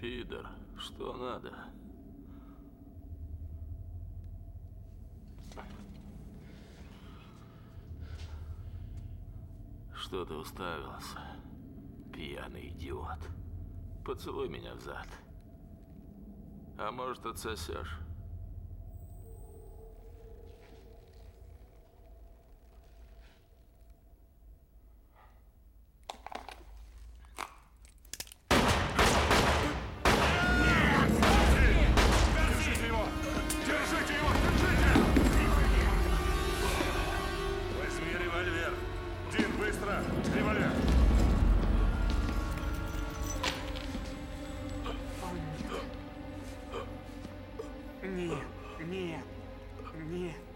Пидор, что надо? Что ты уставился? Пьяный идиот. Поцелуй меня в зад. А может, отсосешь? Нет, нет, нет.